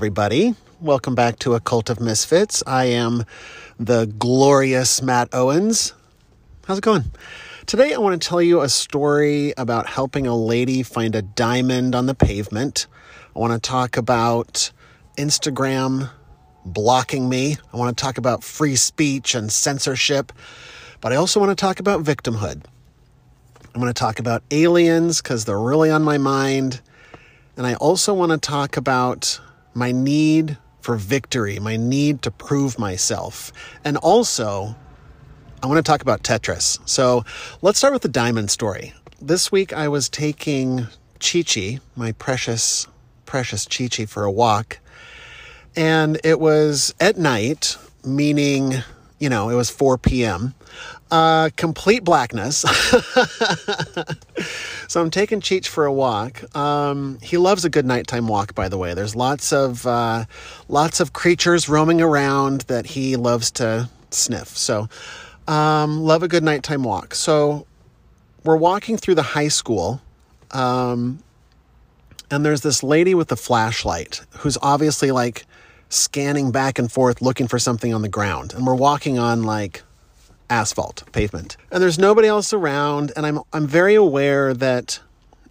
Everybody. Welcome back to A Cult of Misfits. I am the glorious Matt Owens. How's it going? Today, I want to tell you a story about helping a lady find a diamond on the pavement. I want to talk about Instagram blocking me. I want to talk about free speech and censorship. But I also want to talk about victimhood. I'm going to talk about aliens because they're really on my mind. And I also want to talk about my need for victory, my need to prove myself. And also, I want to talk about Tetris. So let's start with the diamond story. This week I was taking Chi Chi, my precious, precious Chi Chi, for a walk. And it was at night, meaning, you know, it was 4 p.m. Uh, complete blackness. so I'm taking Cheech for a walk. Um, he loves a good nighttime walk, by the way. There's lots of uh, lots of creatures roaming around that he loves to sniff. So um, love a good nighttime walk. So we're walking through the high school. Um, and there's this lady with a flashlight who's obviously like scanning back and forth looking for something on the ground. And we're walking on like asphalt pavement. And there's nobody else around and I'm I'm very aware that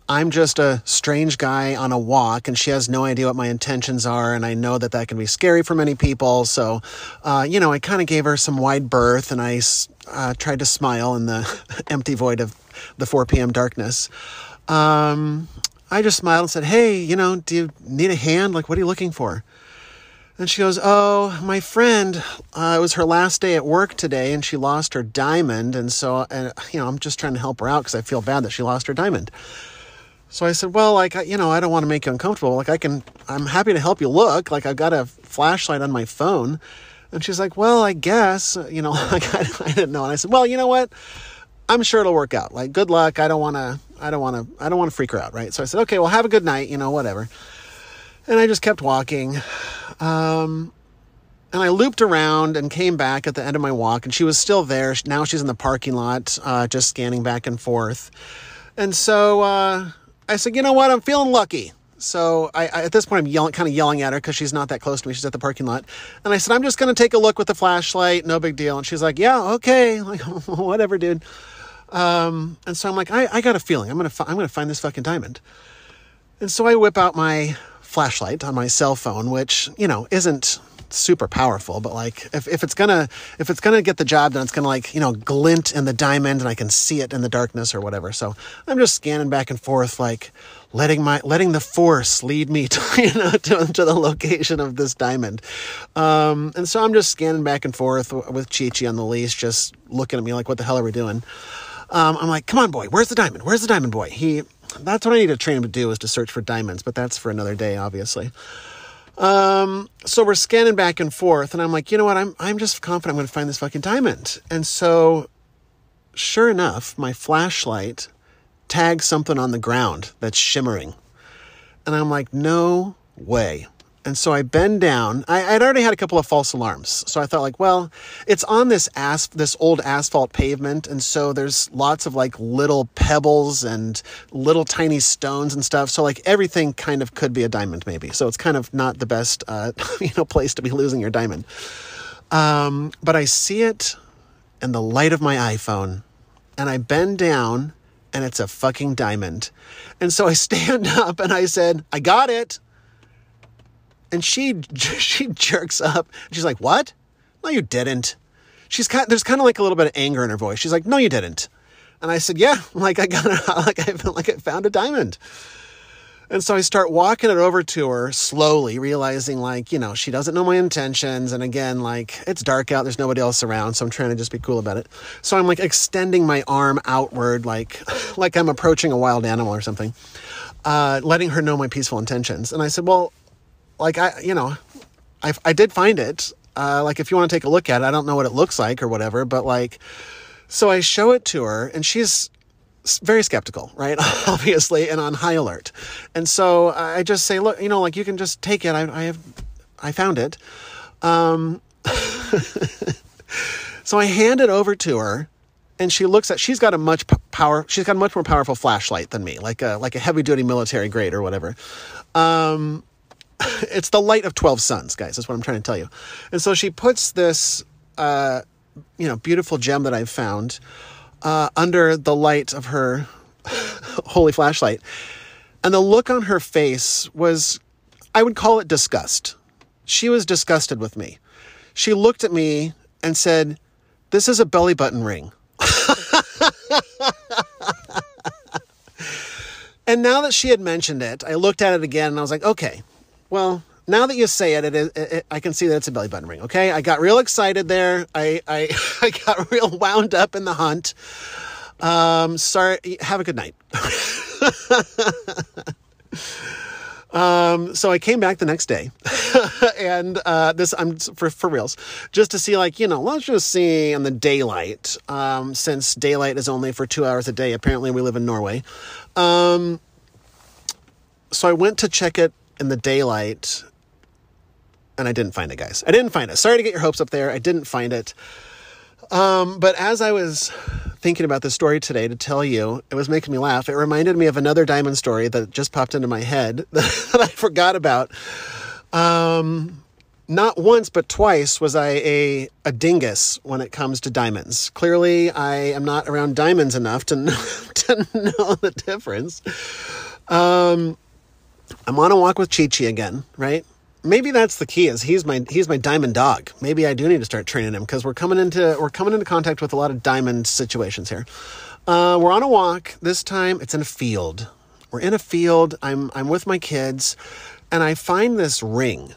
I'm just a strange guy on a walk and she has no idea what my intentions are and I know that that can be scary for many people. So, uh, you know, I kind of gave her some wide berth and I uh, tried to smile in the empty void of the 4 p.m. darkness. Um, I just smiled and said, Hey, you know, do you need a hand? Like, what are you looking for? And she goes, Oh, my friend, uh, it was her last day at work today and she lost her diamond. And so, and, you know, I'm just trying to help her out because I feel bad that she lost her diamond. So I said, Well, like, you know, I don't want to make you uncomfortable. Like, I can, I'm happy to help you look. Like, I've got a flashlight on my phone. And she's like, Well, I guess, you know, like, I, I didn't know. And I said, Well, you know what? I'm sure it'll work out. Like, good luck. I don't want to, I don't want to, I don't want to freak her out. Right. So I said, Okay, well, have a good night, you know, whatever. And I just kept walking. Um, and I looped around and came back at the end of my walk, and she was still there. Now she's in the parking lot, uh, just scanning back and forth. And so uh, I said, you know what? I'm feeling lucky. So I, I, at this point, I'm yelling, kind of yelling at her because she's not that close to me. She's at the parking lot, and I said, "I'm just going to take a look with the flashlight. No big deal." And she's like, "Yeah, okay, like whatever, dude." Um, and so I'm like, I, I got a feeling I'm gonna fi- I'm gonna find this fucking diamond. And so I whip out my flashlight on my cell phone, which, you know, isn't super powerful, but like if, if it's gonna if it's gonna get the job done, it's gonna like, you know, glint in the diamond and I can see it in the darkness or whatever. So I'm just scanning back and forth, like letting my letting the force lead me to you know to, to the location of this diamond. Um, and so I'm just scanning back and forth with Chi Chi on the leash, just looking at me like, what the hell are we doing? Um, I'm like, come on, boy, where's the diamond? Where's the diamond, boy? He that's what I need to train him to do is to search for diamonds, but that's for another day, obviously. Um, so we're scanning back and forth, and I'm like, you know what? I'm I'm just confident I'm going to find this fucking diamond. And so, sure enough, my flashlight tags something on the ground that's shimmering, and I'm like, no way. And so I bend down. I, would already had a couple of false alarms. So I thought like, well, it's on this as this old asphalt pavement. And so there's lots of like little pebbles and little tiny stones and stuff. So like everything kind of could be a diamond maybe. So it's kind of not the best, uh, you know, place to be losing your diamond. Um, but I see it in the light of my iPhone and I bend down and it's a fucking diamond. And so I stand up and I said, I got it. And she she jerks up. She's like, "What? No, you didn't." She's kind. There's kind of like a little bit of anger in her voice. She's like, "No, you didn't." And I said, "Yeah, like I got like I felt like I found a diamond." And so I start walking it over to her slowly, realizing like, you know, she doesn't know my intentions. And again, like it's dark out, there's nobody else around. So I'm trying to just be cool about it. So I'm like extending my arm outward, like, like I'm approaching a wild animal or something, uh, letting her know my peaceful intentions. And I said, well, like I, you know, I, I did find it. Uh, like if you want to take a look at it, I don't know what it looks like or whatever, but like, so I show it to her and she's very skeptical, right? Obviously, and on high alert. And so I just say, look, you know, like you can just take it. I, I have, I found it. Um, so I hand it over to her and she looks at she's got a much power she's got a much more powerful flashlight than me like a like a heavy duty military grade or whatever um it's the light of 12 suns, guys. That's what I'm trying to tell you. And so she puts this, uh, you know, beautiful gem that I've found uh, under the light of her holy flashlight. And the look on her face was, I would call it disgust. She was disgusted with me. She looked at me and said, This is a belly button ring. and now that she had mentioned it, I looked at it again and I was like, okay, well, now that you say it, it, it, it, I can see that it's a belly button ring. Okay, I got real excited there. I I, I got real wound up in the hunt. Um, sorry. Have a good night. Um, so I came back the next day, and uh, this I'm for for reals, just to see like you know let's just see in the daylight. Um, since daylight is only for two hours a day. Apparently, we live in Norway. Um, so I went to check it in the daylight, and I didn't find it, guys. I didn't find it. Sorry to get your hopes up there. I didn't find it. Um, but as I was thinking about this story today to tell you, it was making me laugh. It reminded me of another diamond story that just popped into my head that I forgot about. Um, not once but twice was I a, a dingus when it comes to diamonds. Clearly, I am not around diamonds enough to know, to know the difference. Um, I'm on a walk with Chi Chi again, right? maybe that's the key is he's my he's my diamond dog. Maybe i do need to start training him because we're coming into we're coming into contact with a lot of diamond situations here. Uh, we're on a walk. This time it's in a field. We're in a field. I'm i'm with my kids and i find this ring.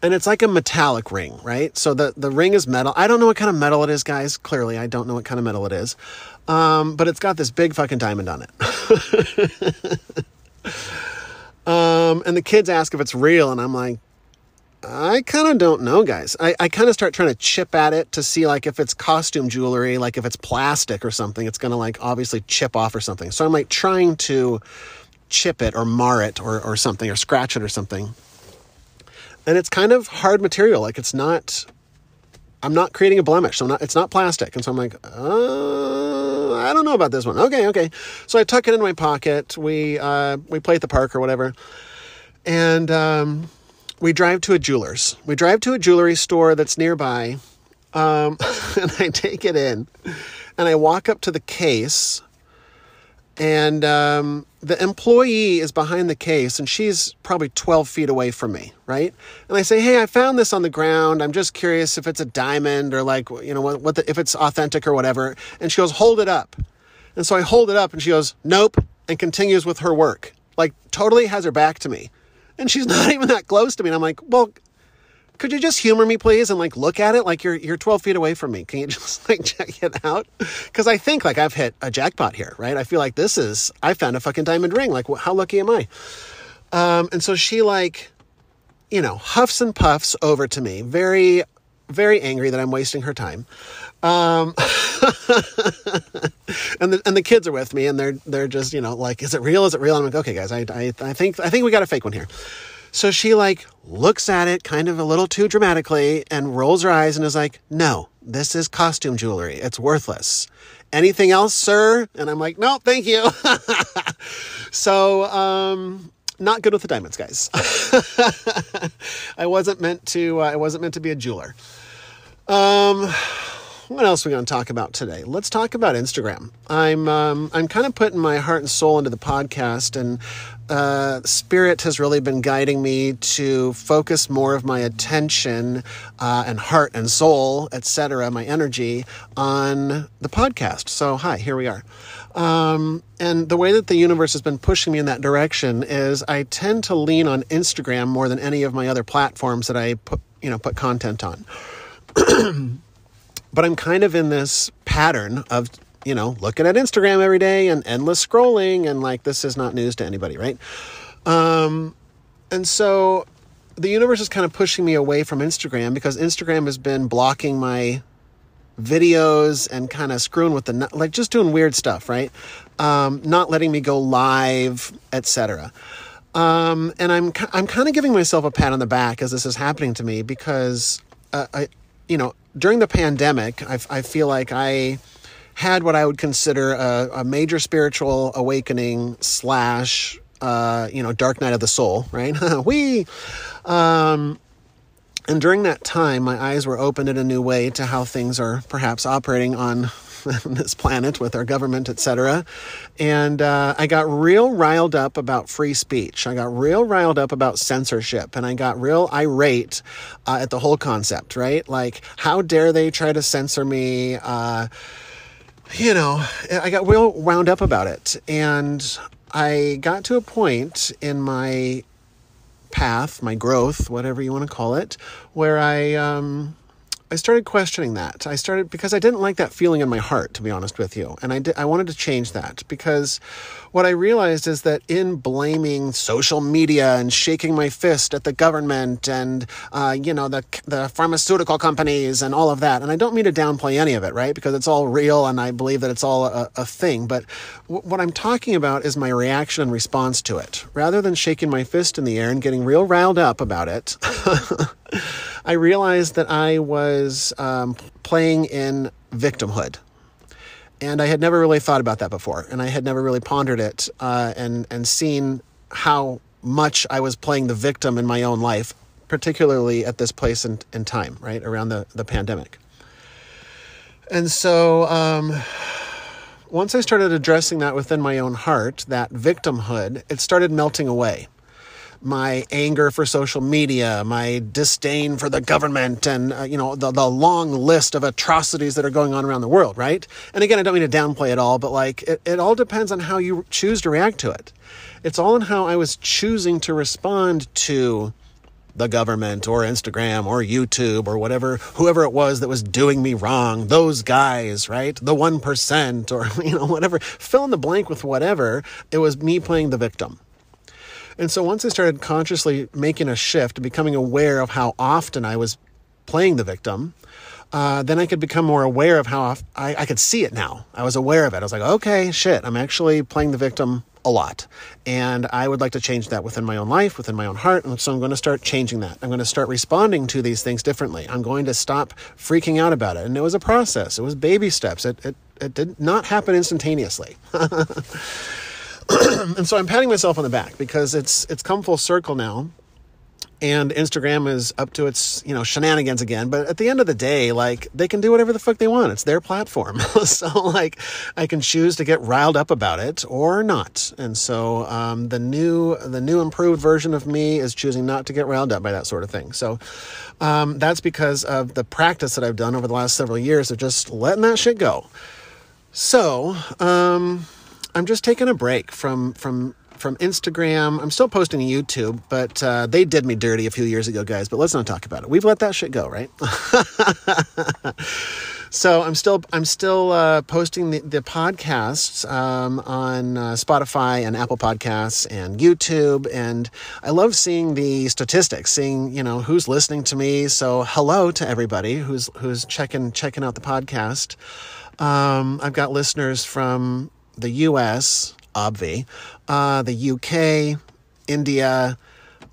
And it's like a metallic ring right? So the the ring is metal. I don't know what kind of metal it is guys. Clearly i don't know what kind of metal it is. Um, but it's got this big fucking diamond on it Um, and the kids ask if it's real, and I'm like, I kind of don't know, guys. I, I kind of start trying to chip at it to see like if it's costume jewelry, like if it's plastic or something, it's gonna like obviously chip off or something. So I'm like trying to chip it or mar it or, or something or scratch it or something. And it's kind of hard material. Like it's not, I'm not creating a blemish. So I'm not, it's not plastic. And so I'm like, uh, I don't know about this one. Okay, okay. So I tuck it in my pocket. We uh, we play at the park or whatever, and um, we drive to a jeweler's. We drive to a jewelry store that's nearby, um, and I take it in, and I walk up to the case, and um, the employee is behind the case and she's probably 12 feet away from me, right? And I say, Hey, I found this on the ground. I'm just curious if it's a diamond or like, you know, what, what the, if it's authentic or whatever. And she goes, Hold it up. And so I hold it up and she goes, Nope, and continues with her work. Like, totally has her back to me. And she's not even that close to me. And I'm like, Well, could you just humor me please and like look at it? Like you're you're 12 feet away from me. Can you just like check it out? Because i think like i've hit a jackpot here right? I feel like this is i found a fucking diamond ring. Like how lucky am i? Um, and so she like you know huffs and puffs over to me very very angry that i'm wasting her time. Um, and the and the kids are with me and they're they're just you know like is it real? Is it real? I'm like okay guys i i, I think i think we got a fake one here so she like looks at it kind of a little too dramatically and rolls her eyes and is like, "No, this is costume jewelry. It's worthless. Anything else, sir?" And I'm like, "No, thank you." so, um not good with the diamonds, guys. I wasn't meant to uh, I wasn't meant to be a jeweler. Um what else are we going to talk about today? Let's talk about Instagram. I'm um, I'm kind of putting my heart and soul into the podcast, and uh, Spirit has really been guiding me to focus more of my attention uh, and heart and soul, etc., my energy on the podcast. So, hi, here we are. Um, and the way that the universe has been pushing me in that direction is I tend to lean on Instagram more than any of my other platforms that I put, you know, put content on. but I'm kind of in this pattern of you know, looking at Instagram every day and endless scrolling, and like this is not news to anybody, right? Um, and so the universe is kind of pushing me away from Instagram because Instagram has been blocking my videos and kind of screwing with the like just doing weird stuff, right? Um, not letting me go live, etc. Um, and I'm I'm kind of giving myself a pat on the back as this is happening to me because uh, I, you know, during the pandemic, I, I feel like I had what I would consider a, a major spiritual awakening slash uh, you know, dark night of the soul, right? we, um, and during that time, my eyes were opened in a new way to how things are perhaps operating on this planet with our government, etc. And uh, I got real riled up about free speech. I got real riled up about censorship, and I got real irate uh, at the whole concept. Right? Like, how dare they try to censor me? Uh, you know, I got real wound up about it, and I got to a point in my path, my growth, whatever you want to call it, where I um, I started questioning that. I started because I didn't like that feeling in my heart, to be honest with you. And I, I wanted to change that because what I realized is that in blaming social media and shaking my fist at the government and, uh, you know, the, the pharmaceutical companies and all of that, and I don't mean to downplay any of it, right? Because it's all real and I believe that it's all a, a thing. But w- what I'm talking about is my reaction and response to it. Rather than shaking my fist in the air and getting real riled up about it, I realized that I was um, playing in victimhood. And I had never really thought about that before, and I had never really pondered it uh, and and seen how much I was playing the victim in my own life, particularly at this place in, in time, right around the the pandemic. And so, um, once I started addressing that within my own heart, that victimhood, it started melting away my anger for social media, my disdain for the government, and uh, you know the, the long list of atrocities that are going on around the world, right? And again, I don't mean to downplay it all, but like it, it all depends on how you choose to react to it. It's all in how I was choosing to respond to the government or Instagram or YouTube or whatever, whoever it was that was doing me wrong, those guys, right? The 1% or, you know, whatever. Fill in the blank with whatever. It was me playing the victim. And so once I started consciously making a shift, becoming aware of how often I was playing the victim, uh, then I could become more aware of how I, I could see it now. I was aware of it. I was like, okay, shit, I'm actually playing the victim a lot. And I would like to change that within my own life, within my own heart. And so I'm going to start changing that. I'm going to start responding to these things differently. I'm going to stop freaking out about it. And it was a process, it was baby steps. It, it, it did not happen instantaneously. and so I'm patting myself on the back because it's it's come full circle now. And Instagram is up to its, you know, shenanigans again. But at the end of the day, like they can do whatever the fuck they want. It's their platform. so like I can choose to get riled up about it or not. And so um, the new the new improved version of me is choosing not to get riled up by that sort of thing. So um, that's because of the practice that I've done over the last several years of just letting that shit go. So, um, I'm just taking a break from from from Instagram. I'm still posting to YouTube, but uh, they did me dirty a few years ago, guys. But let's not talk about it. We've let that shit go, right? so I'm still I'm still uh, posting the, the podcasts um, on uh, Spotify and Apple Podcasts and YouTube, and I love seeing the statistics, seeing you know who's listening to me. So hello to everybody who's who's checking checking out the podcast. Um, I've got listeners from the US, obvi, uh, the UK, India,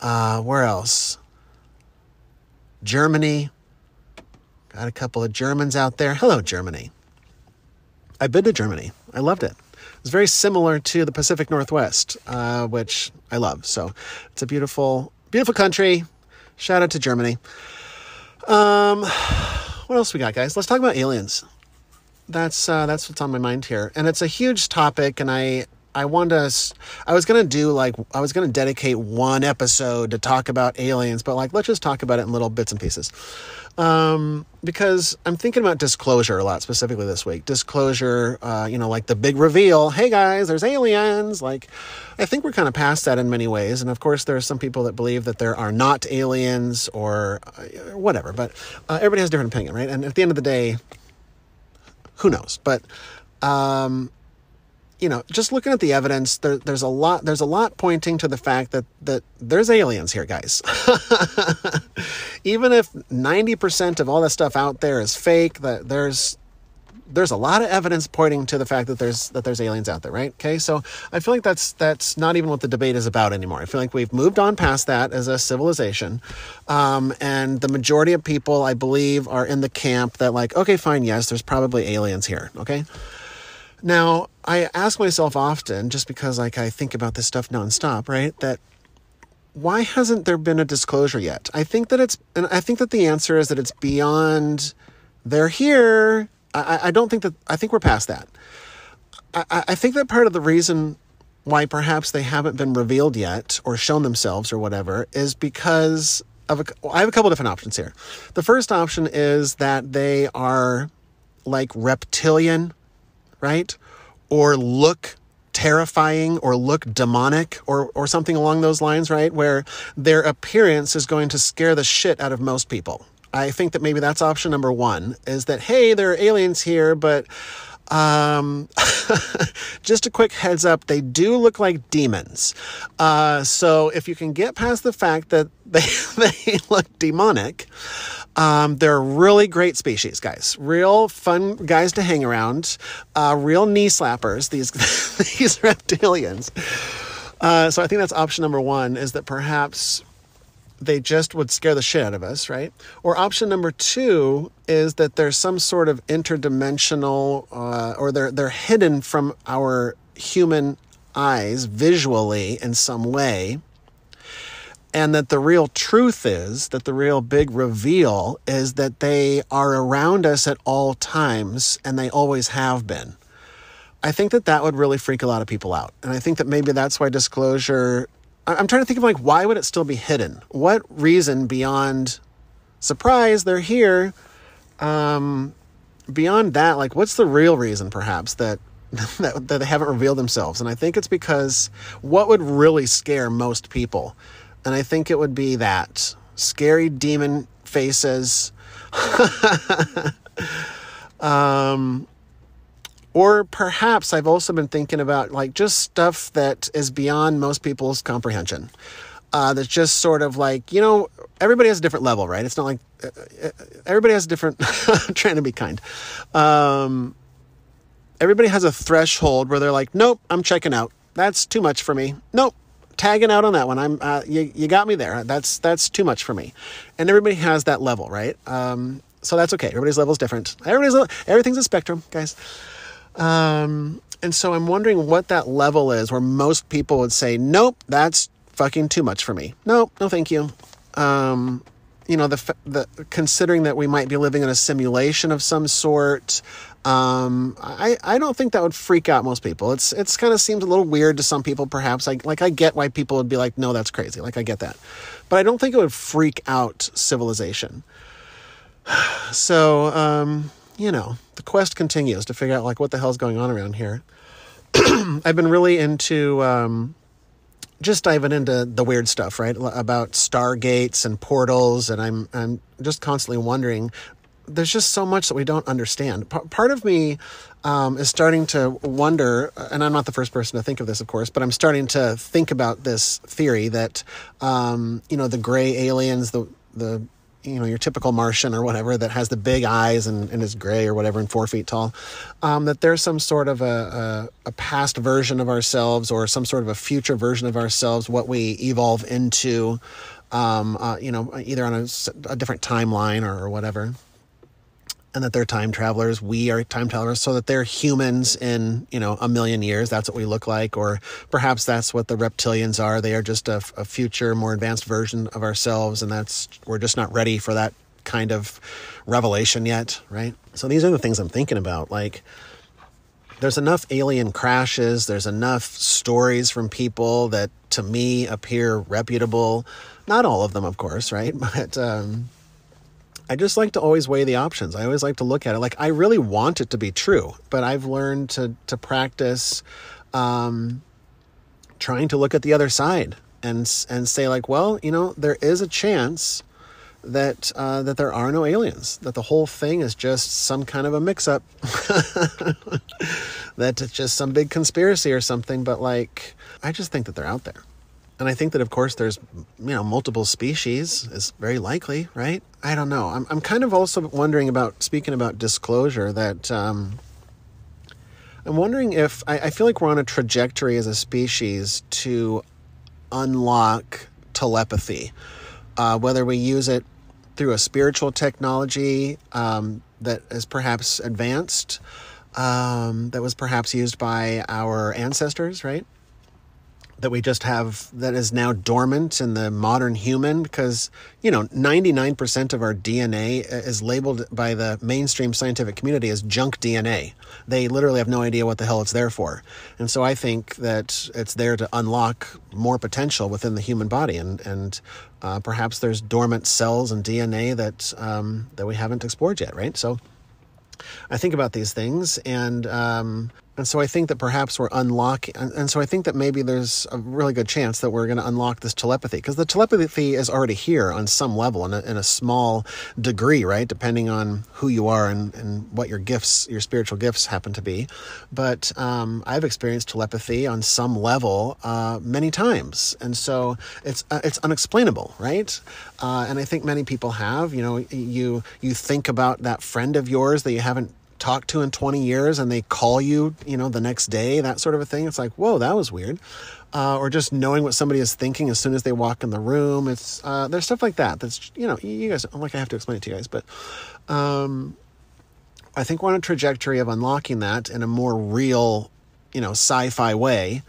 uh, where else? Germany. Got a couple of Germans out there. Hello, Germany. I've been to Germany. I loved it. It's very similar to the Pacific Northwest, uh, which I love. So it's a beautiful, beautiful country. Shout out to Germany. Um, what else we got, guys? Let's talk about aliens that's uh, that's what's on my mind here, and it's a huge topic, and I I want to I was gonna do like I was gonna dedicate one episode to talk about aliens, but like let's just talk about it in little bits and pieces. Um, because I'm thinking about disclosure a lot specifically this week. Disclosure, uh, you know, like the big reveal. Hey guys, there's aliens. Like, I think we're kind of past that in many ways. And of course, there are some people that believe that there are not aliens or uh, whatever. But uh, everybody has a different opinion, right? And at the end of the day, who knows? But um, you know, just looking at the evidence, there, there's a lot. There's a lot pointing to the fact that that there's aliens here, guys. Even if ninety percent of all that stuff out there is fake, that there's there's a lot of evidence pointing to the fact that there's that there's aliens out there, right? Okay, so I feel like that's that's not even what the debate is about anymore. I feel like we've moved on past that as a civilization, um, and the majority of people, I believe, are in the camp that like, okay, fine, yes, there's probably aliens here. Okay. Now, I ask myself often, just because like I think about this stuff nonstop, right? That why hasn't there been a disclosure yet? I think that it's, and I think that the answer is that it's beyond. They're here. I, I don't think that. I think we're past that. I, I think that part of the reason why perhaps they haven't been revealed yet or shown themselves or whatever is because of a, well, I have a couple different options here. The first option is that they are like reptilian, right? Or look terrifying or look demonic or, or something along those lines, right? Where their appearance is going to scare the shit out of most people. I think that maybe that's option number one is that, hey, there are aliens here, but um, just a quick heads up, they do look like demons. Uh, so if you can get past the fact that they, they look demonic, um, they're really great species, guys. Real fun guys to hang around. Uh, real knee slappers, these, these reptilians. Uh, so I think that's option number one is that perhaps they just would scare the shit out of us, right? Or option number two is that there's some sort of interdimensional, uh, or they're they're hidden from our human eyes visually in some way, and that the real truth is that the real big reveal is that they are around us at all times, and they always have been. I think that that would really freak a lot of people out, and I think that maybe that's why disclosure I'm trying to think of like why would it still be hidden? What reason beyond surprise they're here? Um, beyond that, like what's the real reason perhaps that, that that they haven't revealed themselves? And I think it's because what would really scare most people, and I think it would be that scary demon faces. um, or perhaps I've also been thinking about like just stuff that is beyond most people's comprehension. Uh, that's just sort of like, you know, everybody has a different level, right? It's not like uh, uh everybody has a different, trying to be kind. Um, everybody has a threshold where they're like, nope, I'm checking out. That's too much for me. Nope, tagging out on that one. I'm uh, you, you got me there. That's that's too much for me. And everybody has that level, right? Um, so that's okay. Everybody's level is different. Everybody's everything's a spectrum, guys. Um, and so I'm wondering what that level is where most people would say, nope, that's fucking too much for me. Nope, no, thank you. Um, you know, the, the considering that we might be living in a simulation of some sort, um, I, I don't think that would freak out most people. It's it's kind of seems a little weird to some people, perhaps. Like like I get why people would be like, no, that's crazy. Like I get that, but I don't think it would freak out civilization. So um, you know, the quest continues to figure out like what the hell's going on around here. I've been really into um, just diving into the weird stuff, right? About stargates and portals, and I'm I'm just constantly wondering. There's just so much that we don't understand. P- part of me um, is starting to wonder, and I'm not the first person to think of this, of course, but I'm starting to think about this theory that um, you know the gray aliens, the the you know your typical Martian or whatever that has the big eyes and, and is gray or whatever and four feet tall, um, that there's some sort of a, a, a, past version of ourselves or some sort of a future version of ourselves, what we evolve into, um, uh, you know, either on a, a different timeline or, or whatever and that they're time travelers. We are time travelers, so that they're humans in you know a million years. That's what we look like, or perhaps that's what the reptilians are. They are just a, a future, more advanced version of ourselves, and that's we're just not ready for that kind of revelation yet, right? So these are the things I'm thinking about, like. There's enough alien crashes. There's enough stories from people that to me appear reputable. Not all of them, of course, right? But um, I just like to always weigh the options. I always like to look at it. Like I really want it to be true, but I've learned to to practice um, trying to look at the other side and and say like, well, you know, there is a chance that uh, that there are no aliens. That the whole thing is just some kind of a mix-up. that it's just some big conspiracy or something. But like, I just think that they're out there and I think that of course there's you know multiple species is very likely, right? I don't know. I'm I'm kind of also wondering about speaking about disclosure that um, I'm wondering if I, I feel like we're on a trajectory as a species to unlock telepathy, uh, whether we use it through a spiritual technology um, that is perhaps advanced um, that was perhaps used by our ancestors, right? That we just have that is now dormant in the modern human because you know 99% of our DNA is labeled by the mainstream scientific community as junk DNA. They literally have no idea what the hell it's there for. And so I think that it's there to unlock more potential within the human body and and uh, perhaps there's dormant cells and DNA that um, that we haven't explored yet, right? So I think about these things and um, and so I think that perhaps we're unlocking, and so I think that maybe there's a really good chance that we're going to unlock this telepathy because the telepathy is already here on some level in a, in a small degree, right? Depending on who you are and, and what your gifts, your spiritual gifts happen to be. But um, I've experienced telepathy on some level uh, many times. And so it's, uh, it's unexplainable, right? Uh, and I think many people have, you know, you, you think about that friend of yours that you haven't talked to in 20 years and they call you, you know, the next day, that sort of a thing. It's like, whoa, that was weird. Uh, or just knowing what somebody is thinking as soon as they walk in the room. It's uh, there's stuff like that. That's you know, you guys. I'm like I have to explain it to you guys, but um, I think we're on a trajectory of unlocking that in a more real, you know, sci-fi way,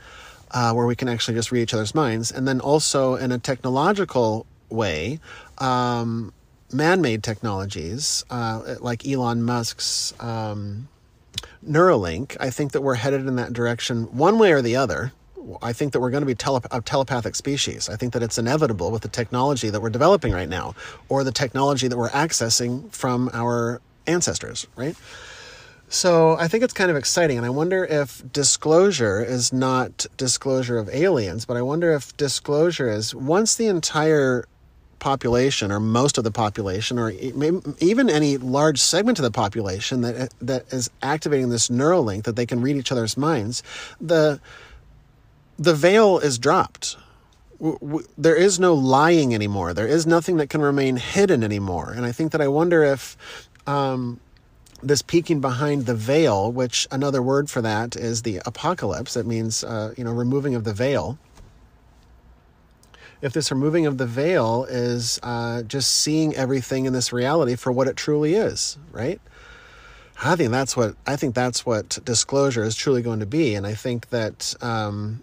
uh, where we can actually just read each other's minds, and then also in a technological way. Um, man-made technologies uh, like Elon Musk's um, Neuralink, I think that we're headed in that direction one way or the other. I think that we're going to be tele- a telepathic species. I think that it's inevitable with the technology that we're developing right now, or the technology that we're accessing from our ancestors, right? So I think it's kind of exciting, and I wonder if disclosure is not disclosure of aliens, but I wonder if disclosure is once the entire population or most of the population or even any large segment of the population that that is activating this Neuralink that they can read each other's minds the the veil is dropped. There is no lying anymore. There is nothing that can remain hidden anymore. And i think that i wonder if um, this peeking behind the veil which another word for that is the apocalypse it means uh, you know removing of the veil if this removing of the veil is uh, just seeing everything in this reality for what it truly is, right? I think that's what I think that's what disclosure is truly going to be, and I think that um,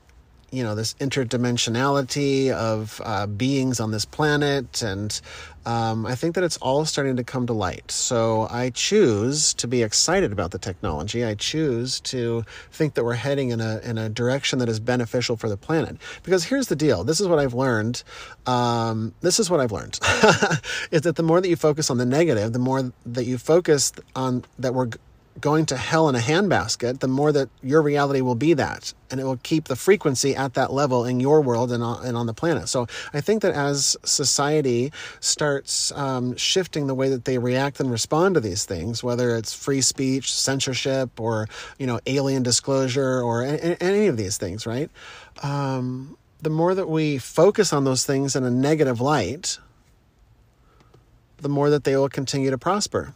you know this interdimensionality of uh, beings on this planet. And um, i think that it's all starting to come to light. So i choose to be excited about the technology. I choose to think that we're heading in a, in a direction that is beneficial for the planet. Because here's the deal. This is what i've learned um, this is what i've learned. Is that the more that you focus on the negative the more that you focus on that we're going to hell in a handbasket, the more that your reality will be that. And it will keep the frequency at that level in your world and on, and on the planet. So I think that as society starts um, shifting the way that they react and respond to these things, whether it's free speech, censorship, or, you know, alien disclosure, or any, any of these things, right? Um, the more that we focus on those things in a negative light, the more that they will continue to prosper.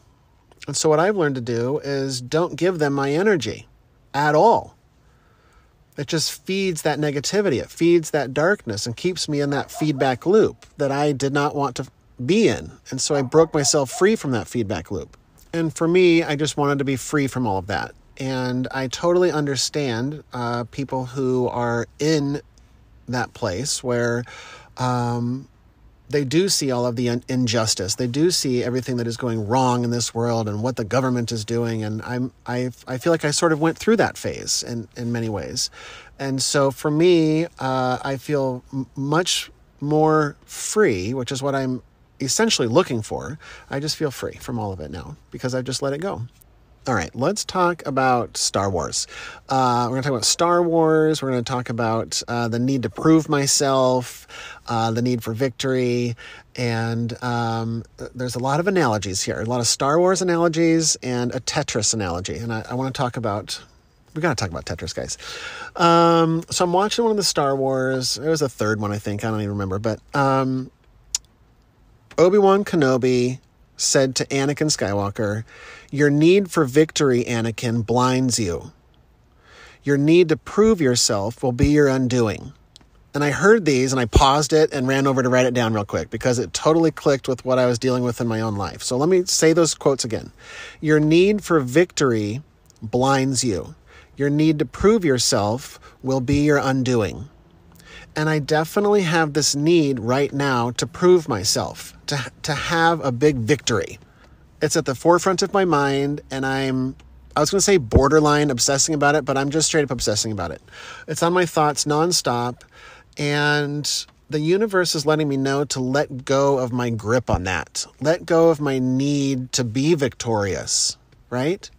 And so, what I've learned to do is don't give them my energy at all. It just feeds that negativity, it feeds that darkness, and keeps me in that feedback loop that I did not want to be in. And so, I broke myself free from that feedback loop. And for me, I just wanted to be free from all of that. And I totally understand uh, people who are in that place where um, they do see all of the injustice. They do see everything that is going wrong in this world and what the government is doing. And I'm, I, I feel like I sort of went through that phase in, in many ways. And so for me, uh, I feel m- much more free, which is what I'm essentially looking for. I just feel free from all of it now because I've just let it go. All right, let's talk about Star Wars. Uh, we're going to talk about Star Wars. We're going to talk about uh, the need to prove myself, uh, the need for victory, and um, there's a lot of analogies here. A lot of Star Wars analogies and a Tetris analogy. And I, I want to talk about. We got to talk about Tetris, guys. Um, so I'm watching one of the Star Wars. It was a third one, I think. I don't even remember, but um, Obi Wan Kenobi said to Anakin Skywalker, Your need for victory, Anakin, blinds you. Your need to prove yourself will be your undoing. And I heard these and I paused it and ran over to write it down real quick because it totally clicked with what I was dealing with in my own life. So let me say those quotes again. Your need for victory blinds you. Your need to prove yourself will be your undoing. And I definitely have this need right now to prove myself, to, to have a big victory. It's at the forefront of my mind, and I'm, I was going to say borderline obsessing about it, but I'm just straight up obsessing about it. It's on my thoughts nonstop, and the universe is letting me know to let go of my grip on that, let go of my need to be victorious, right?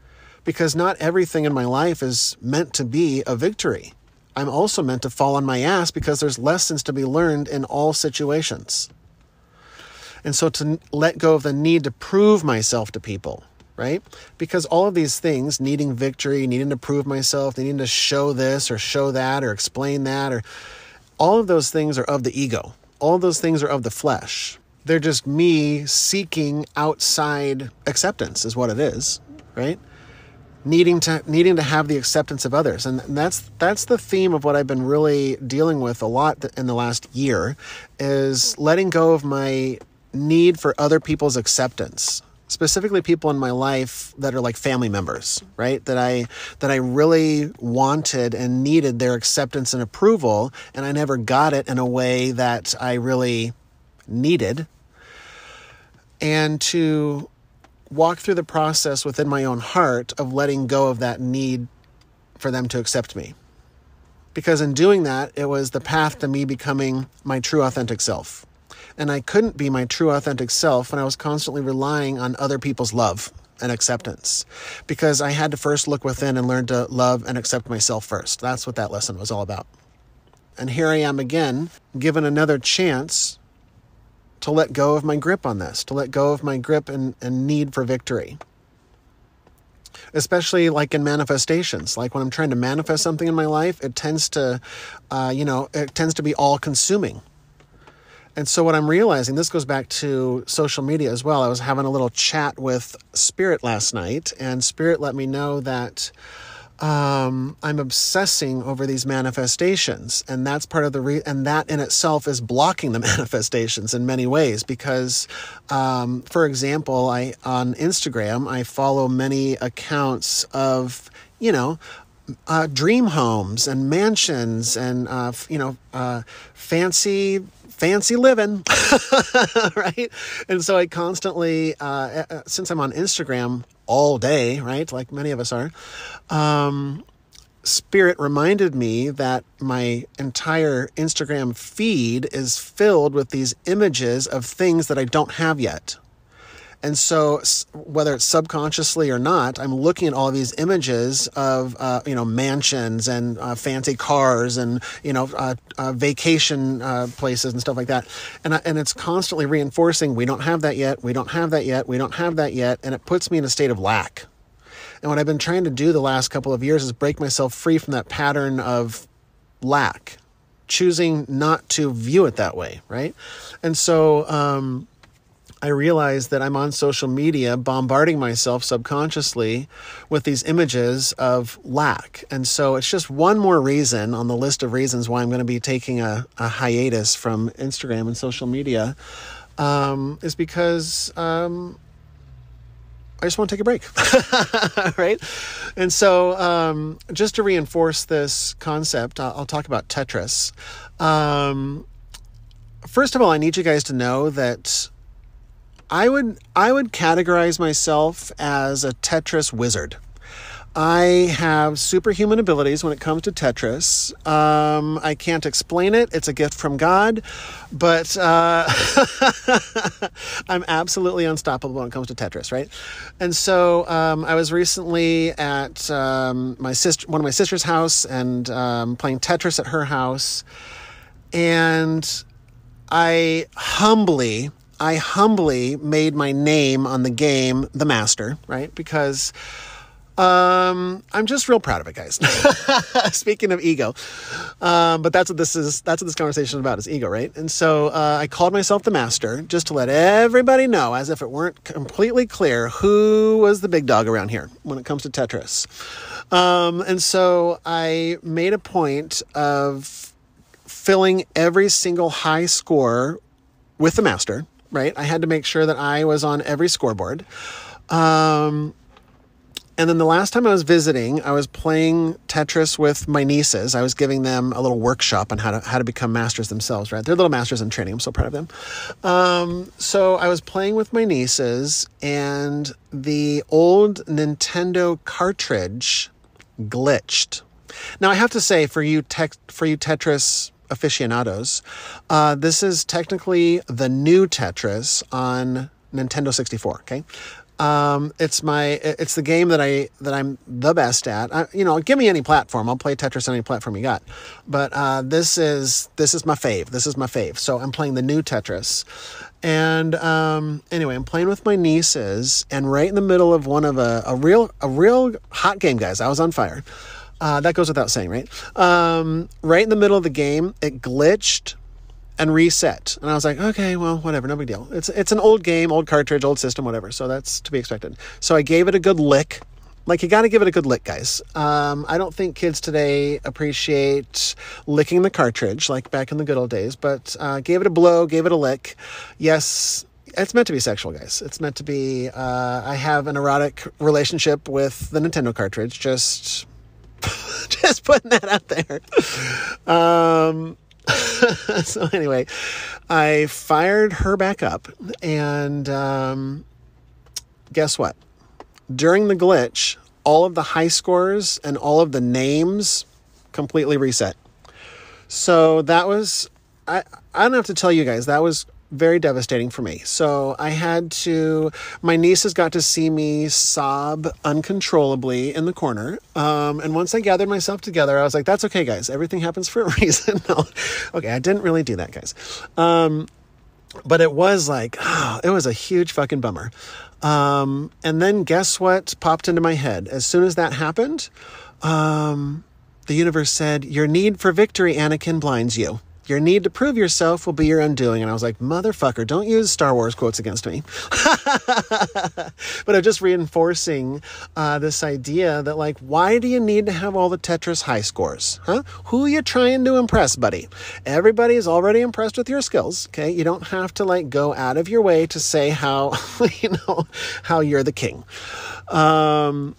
Because not everything in my life is meant to be a victory. I'm also meant to fall on my ass because there's lessons to be learned in all situations. And so to let go of the need to prove myself to people, right? Because all of these things, needing victory, needing to prove myself, needing to show this or show that or explain that, or all of those things are of the ego. All of those things are of the flesh. They're just me seeking outside acceptance, is what it is, right? Needing to needing to have the acceptance of others. And that's that's the theme of what I've been really dealing with a lot in the last year is letting go of my need for other people's acceptance specifically people in my life that are like family members right? That i that i really wanted and needed their acceptance and approval and i never got it in a way that i really needed. And to walk through the process within my own heart of letting go of that need for them to accept me. Because in doing that, it was the path to me becoming my true authentic self. And I couldn't be my true authentic self when I was constantly relying on other people's love and acceptance. Because I had to first look within and learn to love and accept myself first. That's what that lesson was all about. And here I am again, given another chance to let go of my grip on this, to let go of my grip and, and need for victory. Especially like in manifestations, like when I'm trying to manifest something in my life, it tends to, uh, you know, it tends to be all consuming. And so what I'm realizing, this goes back to social media as well. I was having a little chat with Spirit last night, and Spirit let me know that um, I'm obsessing over these manifestations, and that's part of the re- and that in itself is blocking the manifestations in many ways. Because, um, for example, I on Instagram I follow many accounts of you know uh, dream homes and mansions and uh, you know uh, fancy fancy living, right? And so I constantly, uh, uh, since I'm on Instagram all day, right, like many of us are, um, Spirit reminded me that my entire Instagram feed is filled with these images of things that I don't have yet. And so, whether it's subconsciously or not, I'm looking at all these images of, uh, you know, mansions and uh, fancy cars and, you know, uh, uh vacation uh, places and stuff like that. And, and it's constantly reinforcing we don't have that yet, we don't have that yet, we don't have that yet. And it puts me in a state of lack. And what I've been trying to do the last couple of years is break myself free from that pattern of lack, choosing not to view it that way, right? And so, um, I realize that I'm on social media bombarding myself subconsciously with these images of lack. And so it's just one more reason on the list of reasons why I'm going to be taking a, a hiatus from Instagram and social media um, is because um, I just want to take a break. right? And so, um, just to reinforce this concept, I'll, I'll talk about Tetris. Um, first of all, I need you guys to know that I would I would categorize myself as a Tetris wizard. I have superhuman abilities when it comes to Tetris. Um, I can't explain it. It's a gift from God, but uh, I'm absolutely unstoppable when it comes to Tetris, right? And so um, I was recently at um, my sister, one of my sister's house, and um, playing Tetris at her house, and I humbly I humbly made my name on the game The Master, right? Because um, I'm just real proud of it, guys. Speaking of ego, um, but that's what this is. That's what this conversation is about is ego, right? And so uh, I called myself the master just to let everybody know, as if it weren't completely clear, who was the big dog around here when it comes to Tetris. Um, and so I made a point of filling every single high score with the master right? I had to make sure that I was on every scoreboard. Um, And then the last time I was visiting, I was playing Tetris with my nieces. I was giving them a little workshop on how to how to become masters themselves. Right, they're little masters in training. I'm so proud of them. Um, so I was playing with my nieces, and the old Nintendo cartridge glitched. Now I have to say, for you tech, for you Tetris aficionados, uh, this is technically the new Tetris on Nintendo 64. Okay, um, it's my it's the game that I that I'm the best at. I, you know, give me any platform, I'll play Tetris on any platform you got. But uh, this is this is my fave. This is my fave. So I'm playing the new Tetris, and um, anyway, I'm playing with my nieces, and right in the middle of one of a, a real a real hot game, guys. I was on fire. Uh, that goes without saying, right? Um, right in the middle of the game, it glitched and reset. And I was like, okay, well, whatever, no big deal. It's it's an old game, old cartridge, old system, whatever. So that's to be expected. So I gave it a good lick. Like you got to give it a good lick, guys. Um, I don't think kids today appreciate licking the cartridge like back in the good old days. But uh, gave it a blow, gave it a lick. Yes, it's meant to be sexual, guys. It's meant to be. Uh, I have an erotic relationship with the Nintendo cartridge. Just, just putting that out there. Um, so anyway, I fired her back up, and um, guess what? During the glitch, all of the high scores and all of the names completely reset. So that was I I don't have to tell you guys that was very devastating for me. So I had to, my nieces got to see me sob uncontrollably in the corner. Um, and once I gathered myself together, I was like, that's okay, guys. Everything happens for a reason. no. Okay, I didn't really do that, guys. Um, but it was like, oh, it was a huge fucking bummer. Um, and then guess what popped into my head? As soon as that happened, um, the universe said, Your need for victory, Anakin, blinds you. Your need to prove yourself will be your undoing. And I was like, motherfucker, don't use Star Wars quotes against me. but I'm just reinforcing uh, this idea that, like, why do you need to have all the Tetris high scores? Huh? Who you trying to impress, buddy? Everybody is already impressed with your skills. Okay. You don't have to, like, go out of your way to say how, you know, how you're the king. Um,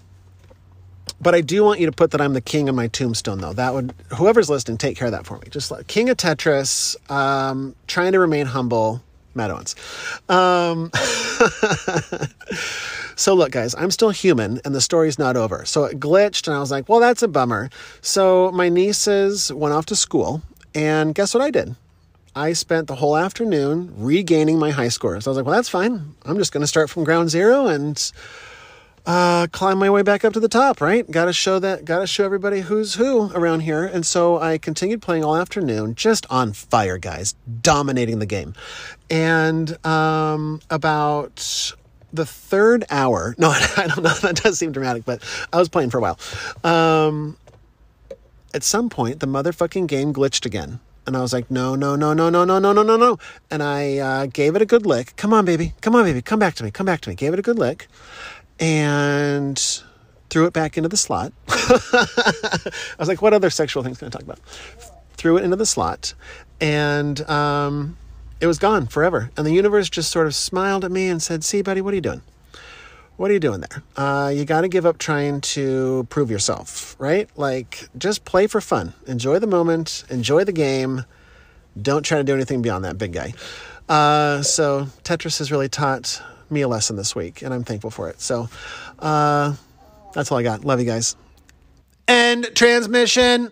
but I do want you to put that I'm the king of my tombstone, though. That would, whoever's listening, take care of that for me. Just like King of Tetris, um, trying to remain humble, Matt. Um, so look, guys, I'm still human and the story's not over. So it glitched and I was like, well, that's a bummer. So my nieces went off to school and guess what I did? I spent the whole afternoon regaining my high scores. I was like, well, that's fine. I'm just going to start from ground zero and uh, climb my way back up to the top, right? Got to show that, got to show everybody who's who around here. And so I continued playing all afternoon, just on fire, guys, dominating the game. And um, about the third hour, no, I don't know, that does seem dramatic, but I was playing for a while. Um, at some point, the motherfucking game glitched again. And I was like, no, no, no, no, no, no, no, no, no, no. And I uh, gave it a good lick. Come on, baby. Come on, baby. Come back to me. Come back to me. Gave it a good lick and threw it back into the slot. I was like, what other sexual things can I talk about? Threw it into the slot, and um, it was gone forever. And the universe just sort of smiled at me and said, see, buddy, what are you doing? What are you doing there? Uh, you got to give up trying to prove yourself, right? Like, just play for fun. Enjoy the moment, enjoy the game. Don't try to do anything beyond that, big guy. Uh, so, Tetris has really taught me a lesson this week, and I'm thankful for it. So uh, that's all I got. Love you guys. End transmission.